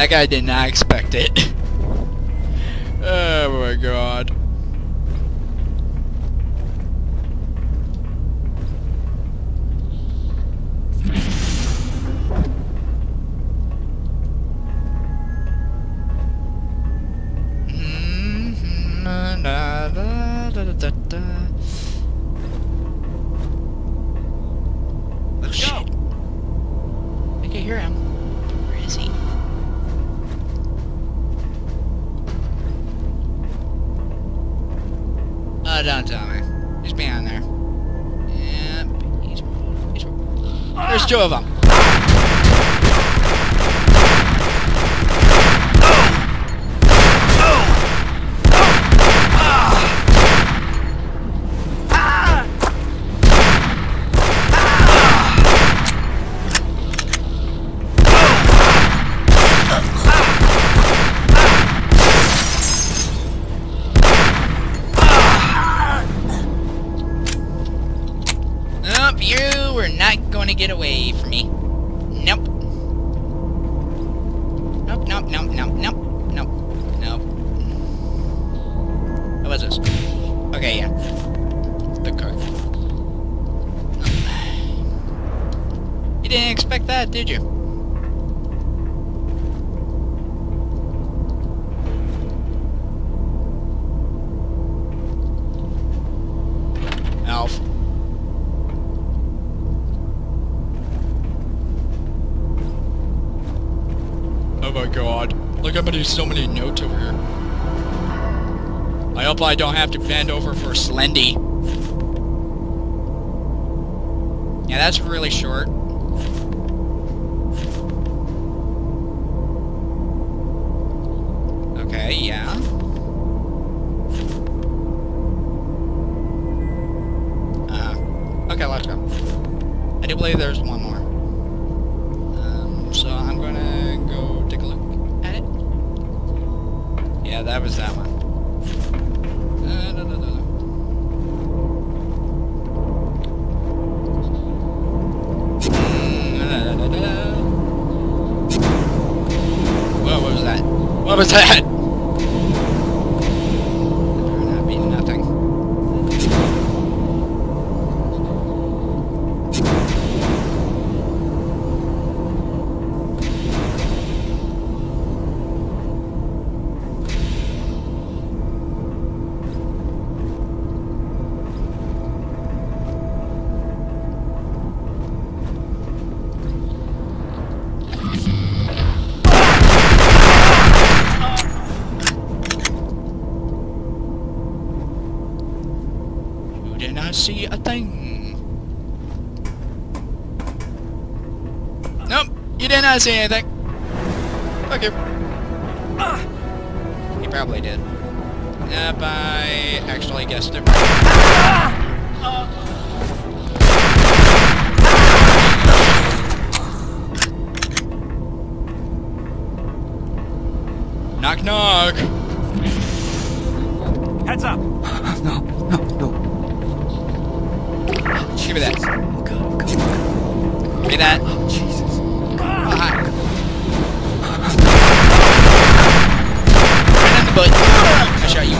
That guy did not expect it. oh my god. Let's go. I can hear him. Down, don't tell me. Just be on there. Yep. There's two of them. Okay, yeah. The card. You didn't expect that, did you? Alf. Oh my god. Look how many so many notes over here. I hope I don't have to bend over for Slendy. Yeah, that's really short. Okay, yeah. Uh, okay, let's go. I do believe there's one more. Um, so I'm gonna go take a look at it. Yeah, that was that one. That? You did not see anything. Fuck you. He probably did. Uh, yep, I actually guessed it. Knock knock. Heads up. No, no, no. Give me that. Oh god, oh god, oh Give me that. god. Jesus. but I shot you.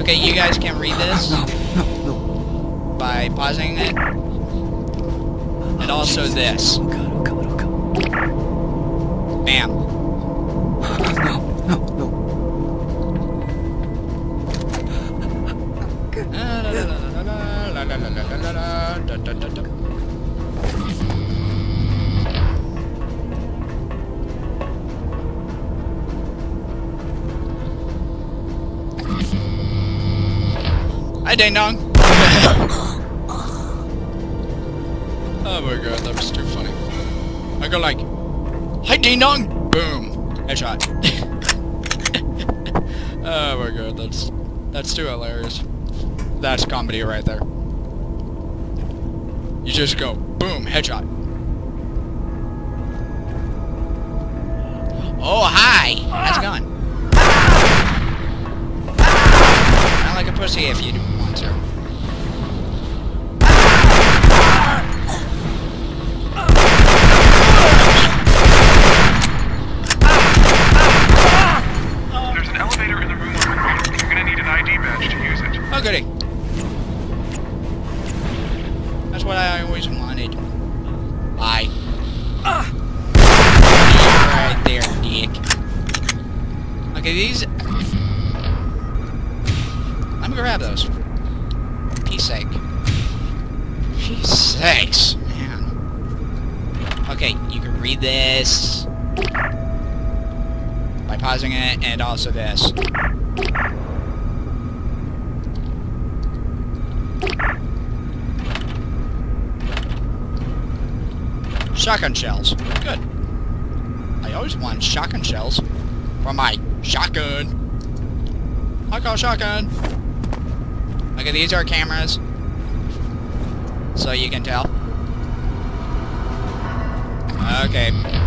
Okay, you guys can read this by pausing it, and also this. Bam. No, no, no. Hi, Ding Dong. oh my god, that was too funny. I go like, Hi, Ding Dong. Boom. Headshot. oh my god, that's that's too hilarious. That's comedy right there. You just go, boom, headshot. Oh, hi! How's it going? Not like a pussy if you too. And also this. Shotgun shells. Good. I always want shotgun shells for my shotgun. I call shotgun. Okay, these are cameras. So you can tell. Okay.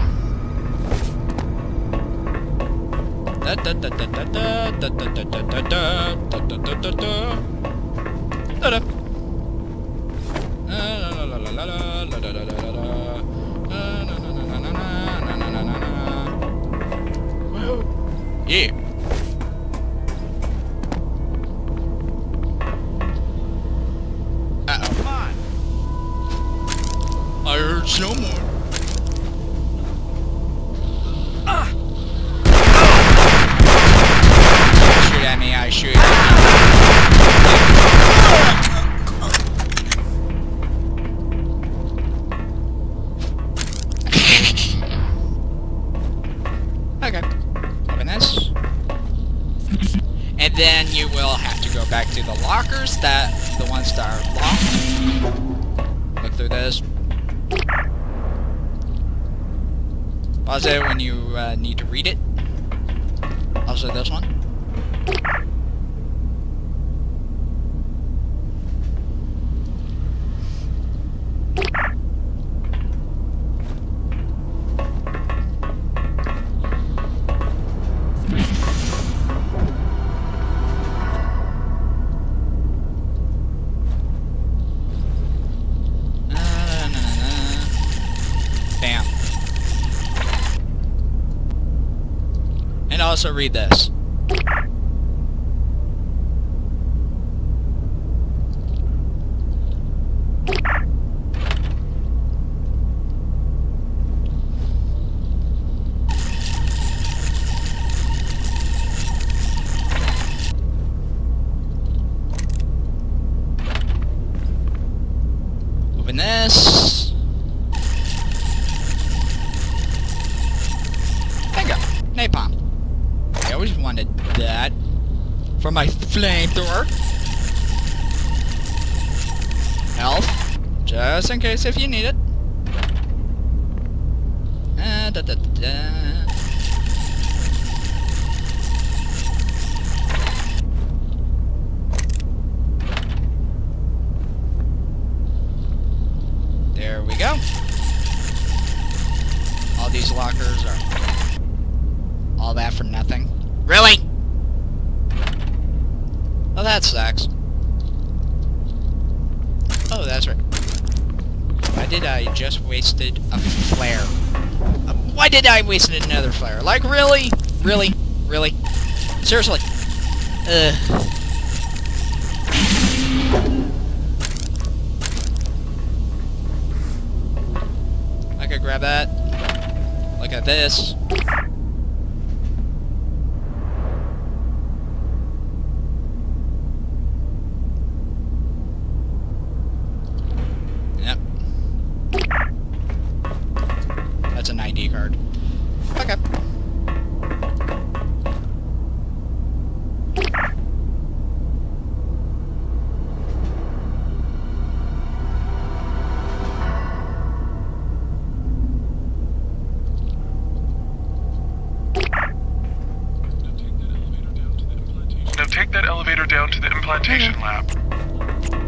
Yeah. Uh-oh. I heard no. First that Also read this. Open this. Bingo. Napalm. I always wanted that. For my flamethrower. Health. Just in case if you need it. Ah, da, da, da, da. There we go. All these lockers are all that for nothing. Really? Oh, that sucks. Oh, that's right. Why did I just wasted a flare? Uh, Why did I wasted another flare? Like, really? Really? Really? Seriously? Ugh. I could grab that. Look at this. Down implantation lab.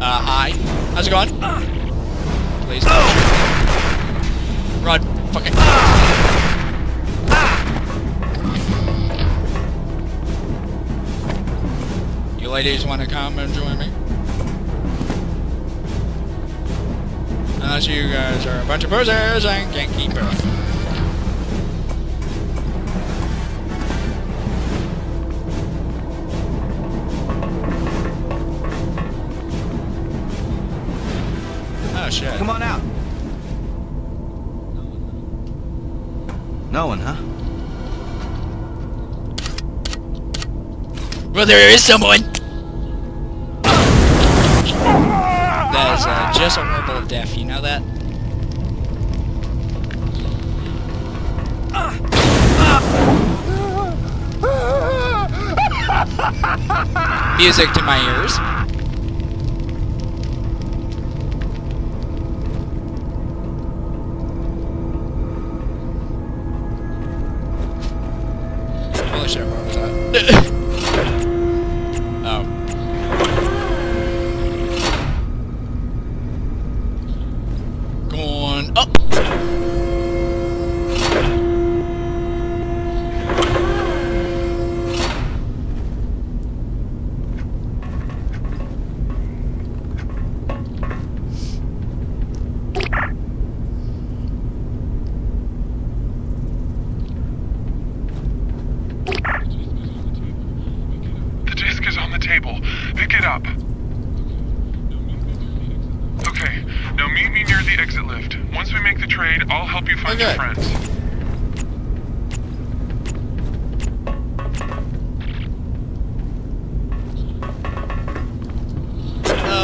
Uh, hi. How's it going? Please don't shoot me. Run. Fucking. You ladies want to come and join me? Unless you guys are a bunch of posers and can't keep it. Shit. Come on out. No one, huh? Well, there is someone! That is uh, just a horrible death, you know that? Music to my ears.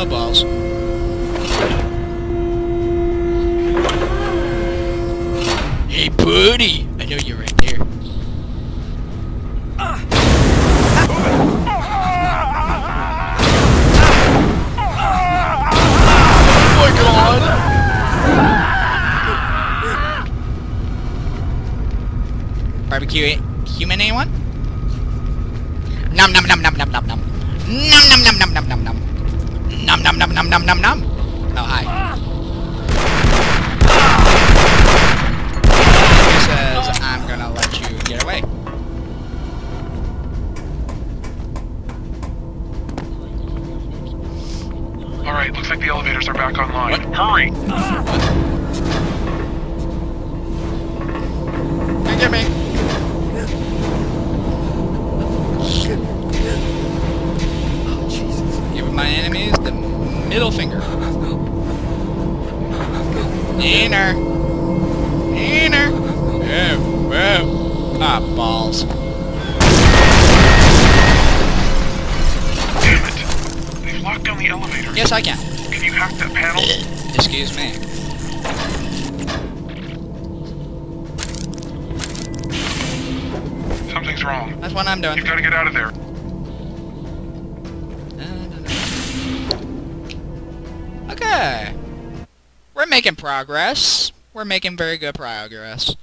Oh, balls. Hey, buddy! I know you're right there. Barbecue human anyone? Nom nom Alright, looks like the elevators are back online. Hurry! Come get me. Oh, Jesus. Give my enemies the middle finger. Neener. Neener. Whoa, whoa. Ah, balls. The elevator. Yes, I can. Can you hack that panel? Excuse me. Something's wrong. That's what I'm doing. You've got to get out of there. Okay. We're making progress. We're making very good progress.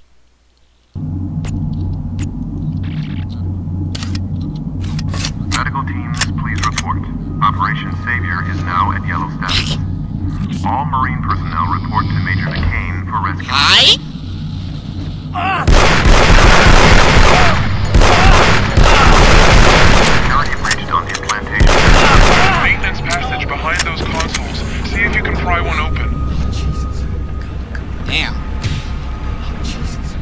Medical report. Operation Savior is now at yellow status. All Marine personnel report to Major McCain for rescue. Hi? Security ah breached on the implantation. Maintenance passage behind those consoles. See if you can pry one open. Jesus. Damn. Oh, Jesus.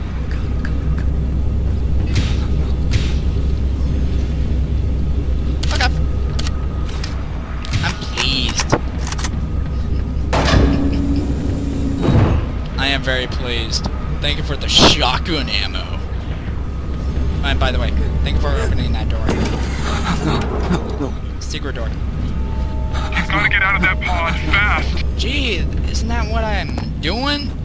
Okay. I'm pleased. I am very pleased. Thank you for the shotgun ammo. And by the way, thank you for opening that door. No, no, no. Secret door. You've got to get out of that pod fast. Gee, isn't that what I'm doing?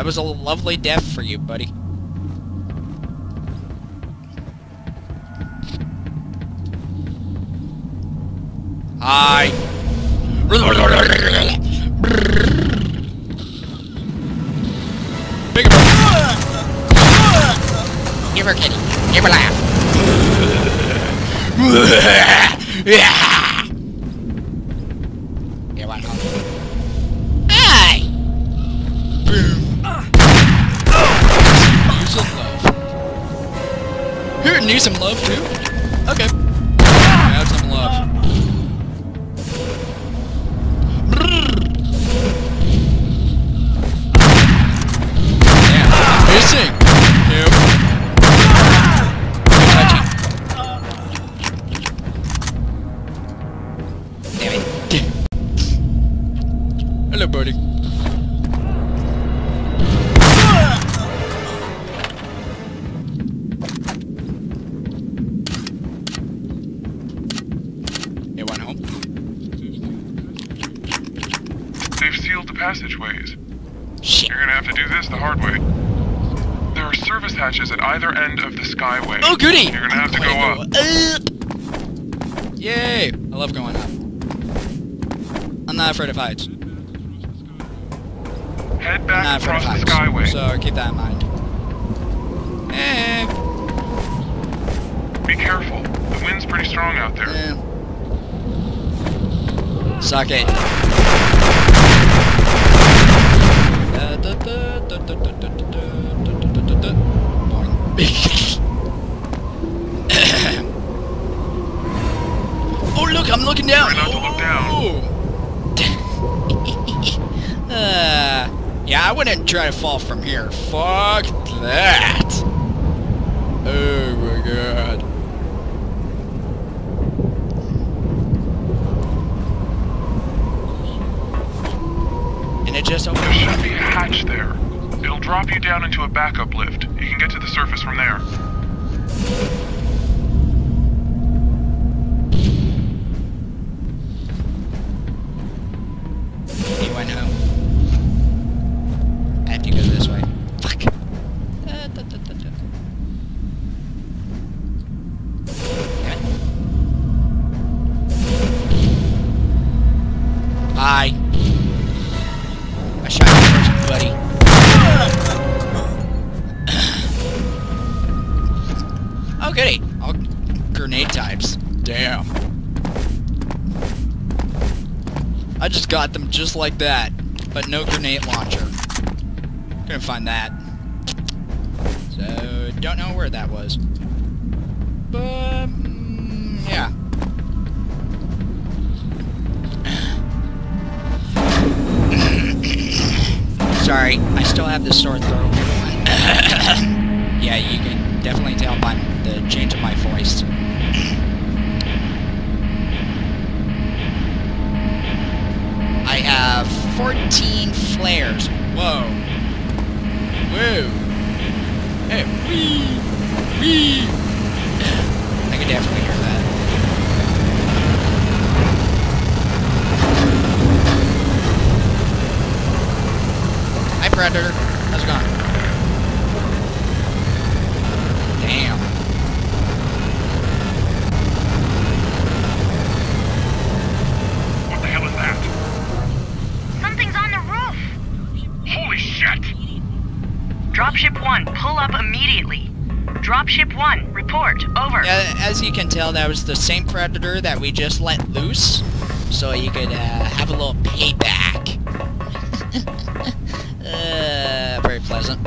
That was a lovely death for you, buddy. Hi. Big Give her kitty. Give her laugh. Give missing. Head back across the, the, skyway. So keep that in mind. Eh. Be careful. The wind's pretty strong out there. Eh. Suck it. oh look, I'm looking down. Try not to look down. Oh. uh, yeah, I wouldn't try to fall from here. Fuck that. Oh my god. And it just opened. There should be a hatch there. It'll drop you down into a backup lift. You can get to the surface from there. Got them just like that, but no grenade launcher. Couldn't find that. So, don't know where that was. But, mm, yeah. Sorry, I still have the sore throat. yeah, you can definitely tell by the change of my voice. I have 14 flares. Whoa. Whoa. Hey, wee. Wee. I can definitely hear that. Hi, Predator. How's it going? Damn. Dropship 1, pull up immediately. Dropship 1, report, over. Yeah, as you can tell, that was the same predator that we just let loose, so you could uh, have a little payback. uh, very pleasant.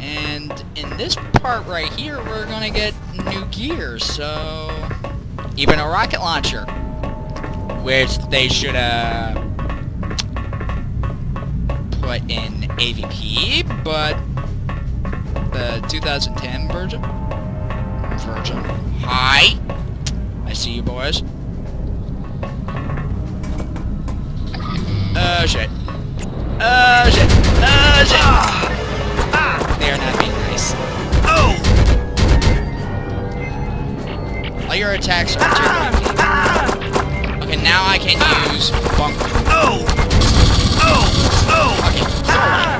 And in this part right here, we're gonna get new gear, so... Even a rocket launcher which they should have put in AVP, but the 2010 version, version. Hi, I see you boys. Oh shit! Oh shit! Oh shit! Ah! They are not being nice. Your attacks are turned Okay, now I can use bunker. Oh! Oh! Oh! Okay,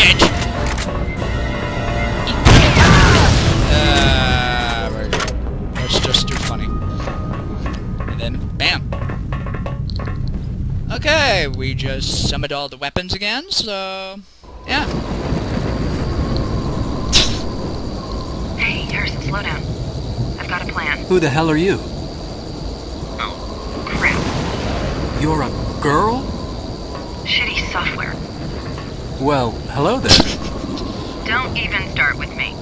bitch! Uh, That's just too funny. And then, bam! Okay, we just summoned all the weapons again, so... yeah. Hey, Harrison, slow down. I've got a plan. Who the hell are you? Oh, crap. You're a girl? Shitty software. Well, hello there. Don't even start with me.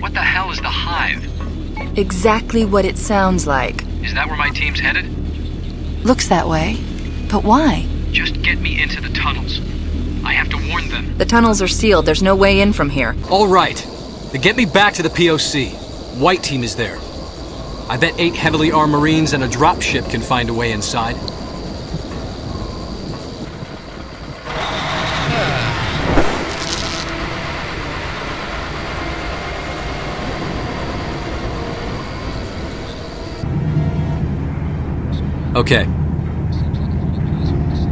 What the hell is the Hive? Exactly what it sounds like. Is that where my team's headed? Looks that way. But why? Just get me into the tunnels. I have to warn them. The tunnels are sealed. There's no way in from here. All right. Then get me back to the POC. White team is there. I bet eight heavily armed Marines and a dropship can find a way inside. Okay.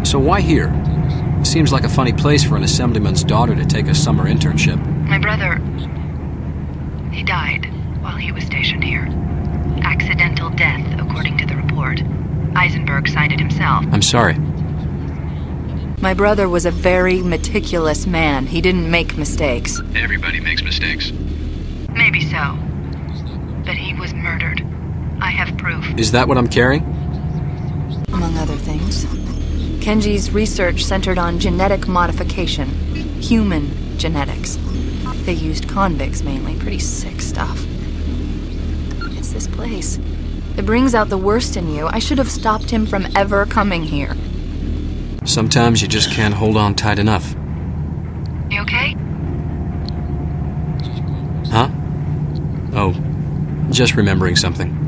So why here? Seems like a funny place for an assemblyman's daughter to take a summer internship. My brother. He died while he was stationed here. Accidental death, according to the report. Eisenberg signed it himself. I'm sorry. My brother was a very meticulous man. He didn't make mistakes. Everybody makes mistakes. Maybe so. But he was murdered. I have proof. Is that what I'm carrying? Among other things. Kenji's research centered on genetic modification, human genetics. They used convicts mainly, pretty sick stuff. It's this place. It brings out the worst in you. I should have stopped him from ever coming here. Sometimes you just can't hold on tight enough. You okay? Huh? Oh, just remembering something.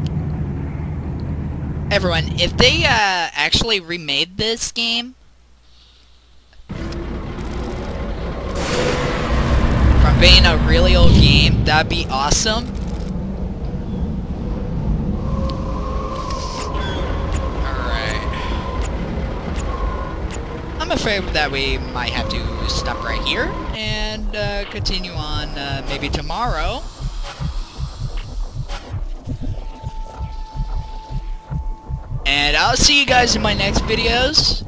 Everyone, if they uh, actually remade this game from being a really old game, that'd be awesome. Alright. I'm afraid that we might have to stop right here and uh, continue on uh, maybe tomorrow. And I'll see you guys in my next videos.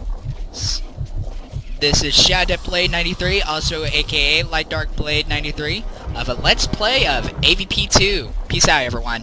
This is Shadow Blade 93, also aka Light Dark Blade 93, of a Let's Play of AVP 2. Peace out, everyone.